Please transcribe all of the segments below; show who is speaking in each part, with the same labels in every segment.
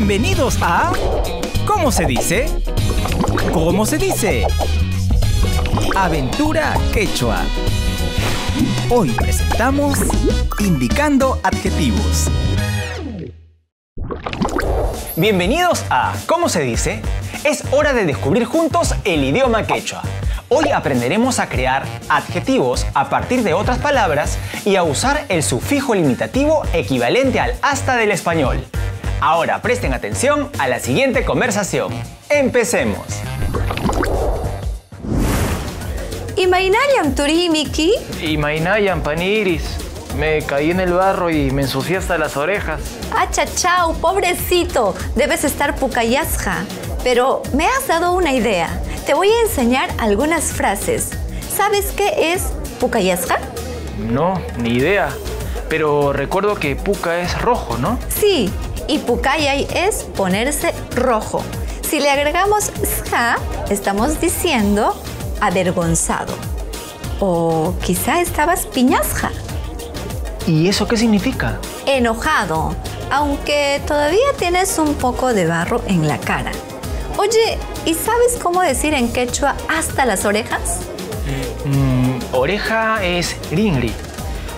Speaker 1: Bienvenidos a ¿Cómo se dice? ¿Cómo se dice? Aventura Quechua. Hoy presentamos Indicando Adjetivos. Bienvenidos a ¿Cómo se dice? Es hora de descubrir juntos el idioma quechua. Hoy aprenderemos a crear adjetivos a partir de otras palabras y a usar el sufijo limitativo equivalente al hasta del español. Ahora presten atención a la siguiente conversación. Empecemos.
Speaker 2: Imainayam Turimiki.
Speaker 3: Imainayam Paniris. Me caí en el barro y me ensucié hasta las orejas.
Speaker 2: Achachao, pobrecito. Debes estar pucayasja. Pero me has dado una idea. Te voy a enseñar algunas frases. ¿Sabes qué es pucayasja?
Speaker 3: No, ni idea. Pero recuerdo que puca es rojo, ¿no?
Speaker 2: Sí, y pucayay es ponerse rojo. Si le agregamos ska, estamos diciendo avergonzado. O quizá estabas piñasja.
Speaker 3: ¿Y eso qué significa?
Speaker 2: Enojado, aunque todavía tienes un poco de barro en la cara. Oye, ¿y sabes cómo decir en quechua hasta las orejas?
Speaker 3: Mm, oreja es ringri.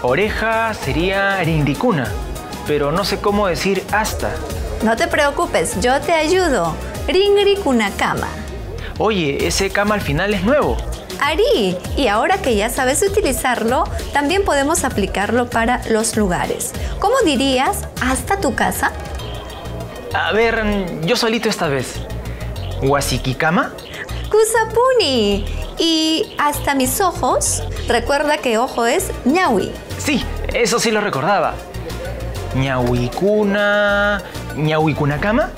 Speaker 3: Oreja sería ringricuna, pero no sé cómo decir hasta.
Speaker 2: No te preocupes, yo te ayudo. Ringricunacama.
Speaker 3: Oye, ese cama al final es nuevo.
Speaker 2: Ari, y ahora que ya sabes utilizarlo, también podemos aplicarlo para los lugares. ¿Cómo dirías hasta tu casa?
Speaker 3: A ver, yo solito esta vez. ¿Huasiquicama?
Speaker 2: Kusapuni. Y hasta mis ojos, recuerda que ojo es ñawi.
Speaker 3: Sí, eso sí lo recordaba. Ñahuicuna... ñahuicunacama.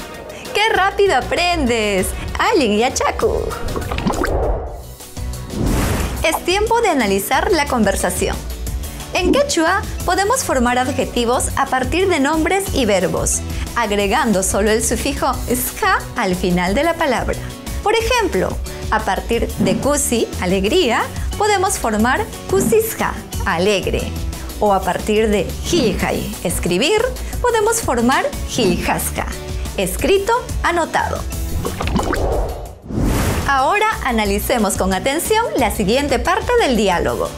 Speaker 2: ¡Qué rápido aprendes! Alin y. Es tiempo de analizar la conversación. En quechua podemos formar adjetivos a partir de nombres y verbos, agregando solo el sufijo ska al final de la palabra. Por ejemplo, a partir de kusi, alegría, podemos formar kusisja, alegre. O a partir de hiljai, escribir, podemos formar hiljasja, escrito, anotado. Ahora analicemos con atención la siguiente parte del diálogo.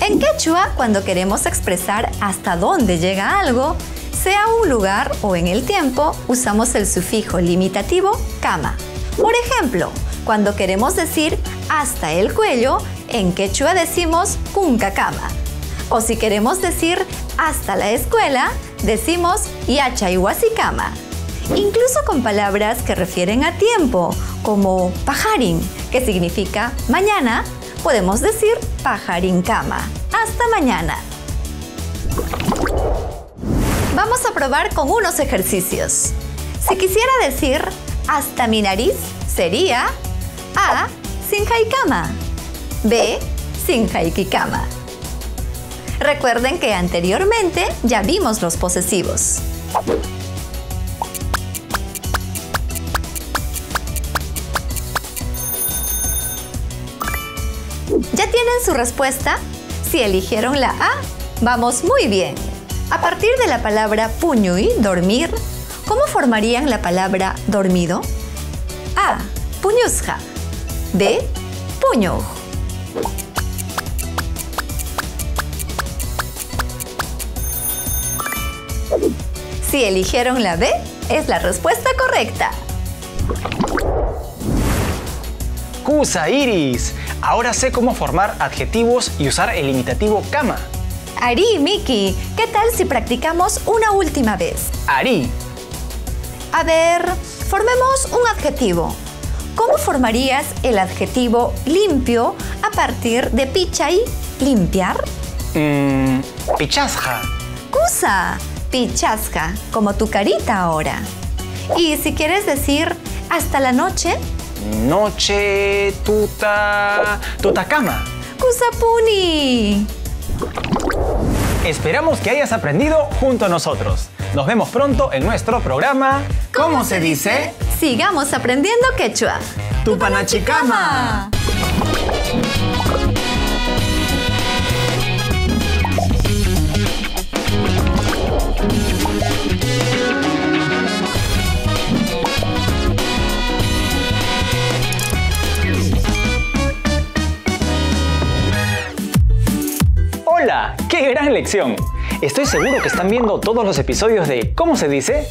Speaker 2: En quechua, cuando queremos expresar hasta dónde llega algo, sea un lugar o en el tiempo, usamos el sufijo limitativo kama. Por ejemplo, cuando queremos decir hasta el cuello, en quechua decimos kama. O si queremos decir hasta la escuela, decimos yachayhuasicama. Incluso con palabras que refieren a tiempo, como pajarín, que significa mañana, podemos decir pajarín cama. Hasta mañana. Vamos a probar con unos ejercicios. Si quisiera decir hasta mi nariz, sería A. Sin jaicama. B. Sin jaikikama. Recuerden que anteriormente ya vimos los posesivos. ¿Ya tienen su respuesta? Si eligieron la A, vamos muy bien. A partir de la palabra puñui, dormir, ¿cómo formarían la palabra dormido? A. Puñusja. B. Puño. Si eligieron la B, es la respuesta correcta.
Speaker 1: Cusa Iris. Ahora sé cómo formar adjetivos y usar el imitativo kama.
Speaker 2: Ari, Miki, ¿qué tal si practicamos una última vez?
Speaker 1: Ari.
Speaker 2: A ver, formemos un adjetivo. ¿Cómo formarías el adjetivo limpio a partir de pichai, limpiar?
Speaker 1: Mmm. Pichazja.
Speaker 2: Cusa, pichazja, como tu carita ahora. Y si quieres decir hasta la noche,
Speaker 1: Noche tuta. tutacama.
Speaker 2: kusapuni.
Speaker 1: Esperamos que hayas aprendido junto a nosotros. Nos vemos pronto en nuestro programa ¿Cómo se dice?
Speaker 2: Sigamos aprendiendo quechua.
Speaker 1: Tupanachicama. ¡Qué gran lección! Estoy seguro que están viendo todos los episodios de ¿Cómo se dice?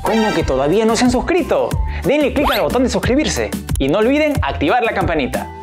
Speaker 1: ¿Cómo que todavía no se han suscrito? Denle clic al botón de suscribirse y no olviden activar la campanita.